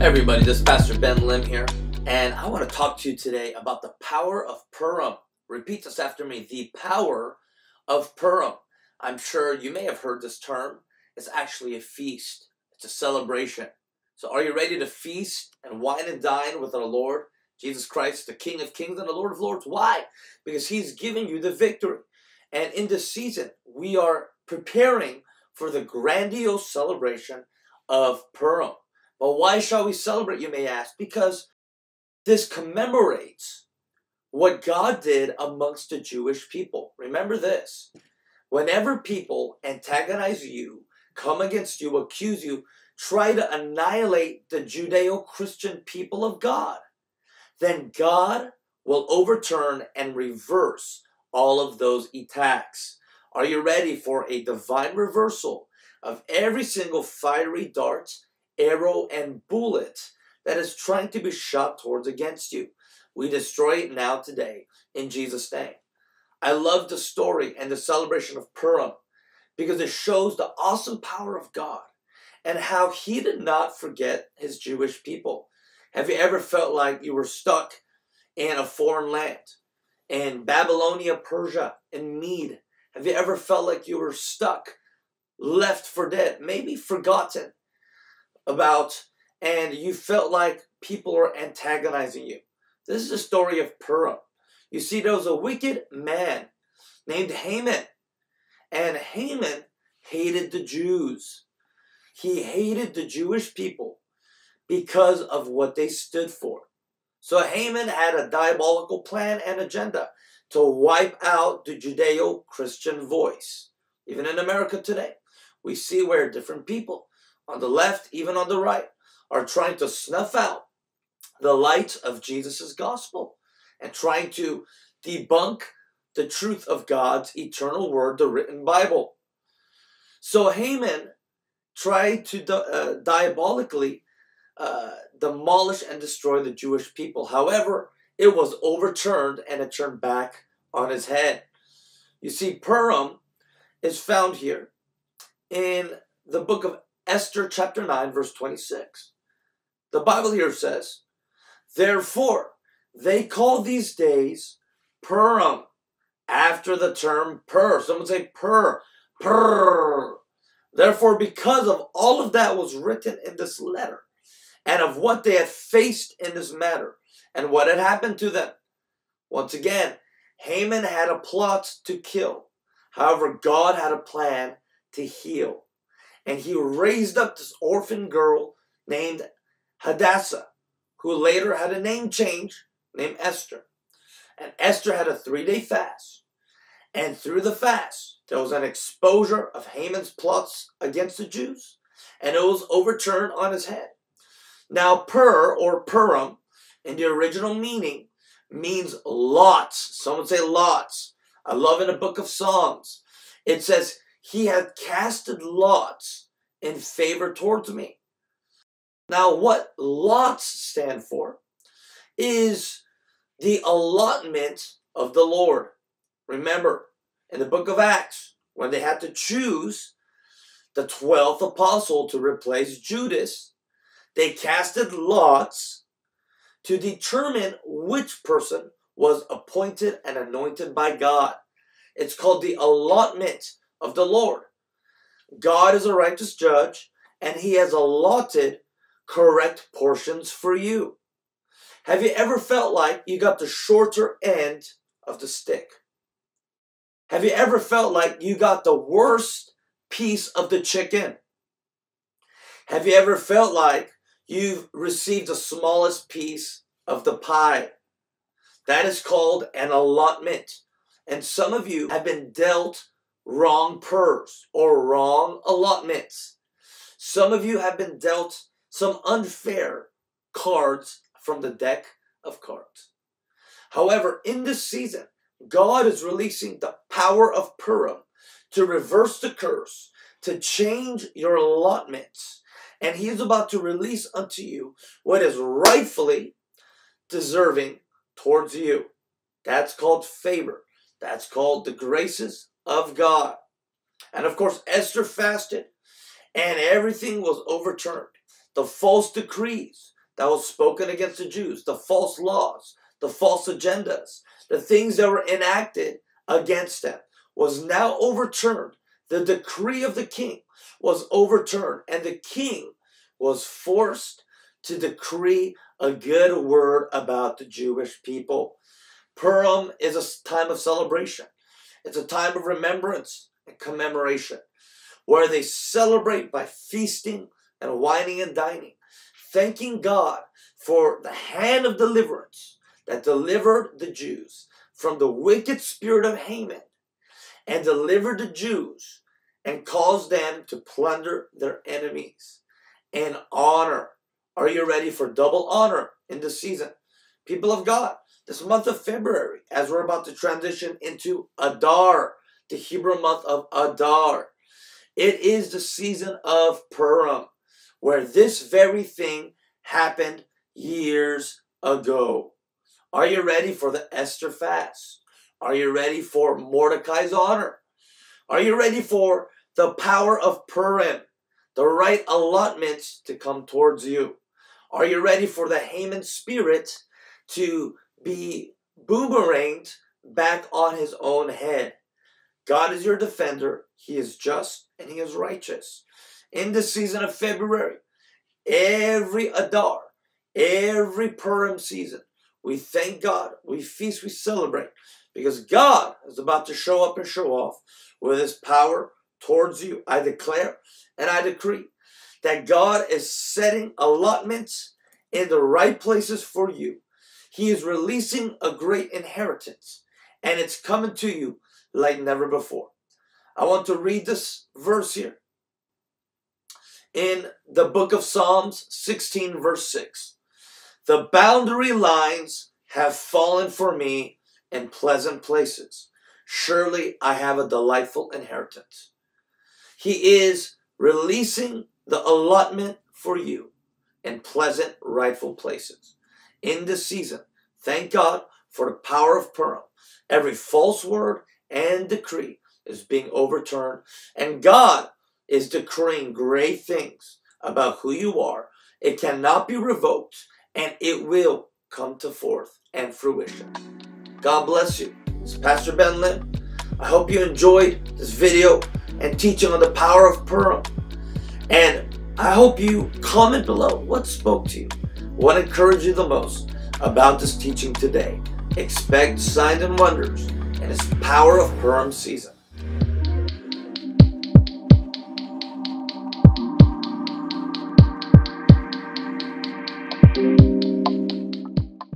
everybody, this is Pastor Ben Lim here, and I want to talk to you today about the power of Purim. Repeat this after me the power of Purim. I'm sure you may have heard this term. It's actually a feast, it's a celebration. So, are you ready to feast and wine and dine with our Lord Jesus Christ, the King of Kings and the Lord of Lords? Why? Because He's giving you the victory. And in this season, we are preparing for the grandiose celebration of Purim. But why shall we celebrate, you may ask? Because this commemorates what God did amongst the Jewish people. Remember this whenever people antagonize you, come against you, accuse you, try to annihilate the Judeo Christian people of God, then God will overturn and reverse all of those attacks. Are you ready for a divine reversal of every single fiery dart, arrow, and bullet that is trying to be shot towards against you? We destroy it now today in Jesus' name. I love the story and the celebration of Purim because it shows the awesome power of God and how He did not forget His Jewish people. Have you ever felt like you were stuck in a foreign land? In Babylonia, Persia, in Mede? Have you ever felt like you were stuck, left for dead, maybe forgotten about, and you felt like people are antagonizing you? This is the story of Purim. You see, there was a wicked man named Haman, and Haman hated the Jews. He hated the Jewish people because of what they stood for. So Haman had a diabolical plan and agenda to wipe out the Judeo Christian voice. Even in America today, we see where different people on the left, even on the right, are trying to snuff out the light of Jesus' gospel and trying to debunk the truth of God's eternal word, the written Bible. So Haman tried to uh, diabolically uh, demolish and destroy the Jewish people. However, it was overturned and it turned back on his head. You see, Purim is found here in the book of Esther, chapter 9, verse 26. The Bible here says, Therefore, they call these days Purim, after the term pur. Someone say pur, pur. Therefore, because of all of that was written in this letter, and of what they had faced in this matter, and what had happened to them. Once again, Haman had a plot to kill. However, God had a plan to heal. And he raised up this orphan girl named Hadassah, who later had a name change named Esther. And Esther had a three day fast. And through the fast, there was an exposure of Haman's plots against the Jews, and it was overturned on his head. Now, Pur or Purim in the original meaning means lots. Someone say lots. I love in the book of Psalms. It says, He hath casted lots in favor towards me. Now, what lots stand for is the allotment of the Lord. Remember, in the book of Acts, when they had to choose the 12th apostle to replace Judas, they casted lots to determine which person was appointed and anointed by God. It's called the allotment of the Lord. God is a righteous judge, and he has allotted correct portions for you. Have you ever felt like you got the shorter end of the stick? Have you ever felt like you got the worst piece of the chicken? Have you ever felt like you've received the smallest piece of the pie? That is called an allotment. And some of you have been dealt wrong purse or wrong allotments. Some of you have been dealt some unfair cards from the deck of cards. However, in this season, God is releasing the power of Purim to reverse the curse, to change your allotments. And He is about to release unto you what is rightfully deserving towards you. That's called favor. That's called the graces of God. And of course, Esther fasted and everything was overturned. the false decrees that was spoken against the Jews, the false laws, the false agendas, the things that were enacted against them was now overturned. The decree of the king was overturned, and the king was forced to decree a good word about the Jewish people. Purim is a time of celebration. It's a time of remembrance and commemoration where they celebrate by feasting and wining and dining, thanking God for the hand of deliverance that delivered the Jews from the wicked spirit of Haman and delivered the Jews and caused them to plunder their enemies and honor. Are you ready for double honor in this season? People of God, this month of February, as we're about to transition into Adar, the Hebrew month of Adar, it is the season of Purim, where this very thing happened years ago. Are you ready for the Esther fast? Are you ready for Mordecai's honor? Are you ready for the power of Purim, the right allotments to come towards you? Are you ready for the Haman spirit to be boomeranged back on his own head? God is your defender. He is just and he is righteous. In the season of February, every Adar, every Purim season, we thank God, we feast, we celebrate, because God is about to show up and show off with his power towards you. I declare and I decree that God is setting allotments in the right places for you. He is releasing a great inheritance, and it's coming to you like never before. I want to read this verse here in the book of Psalms 16, verse 6. The boundary lines have fallen for me in pleasant places. Surely I have a delightful inheritance. He is releasing the allotment for you in pleasant, rightful places. In this season, thank God for the power of Purim. Every false word and decree is being overturned, and God is decreeing great things about who you are. It cannot be revoked, and it will come to forth and fruition. God bless you. It's Pastor Ben Lim. I hope you enjoyed this video and teaching on the power of Purim. And I hope you comment below what spoke to you, what encouraged you the most about this teaching today. Expect signs and wonders and its power of Purim season.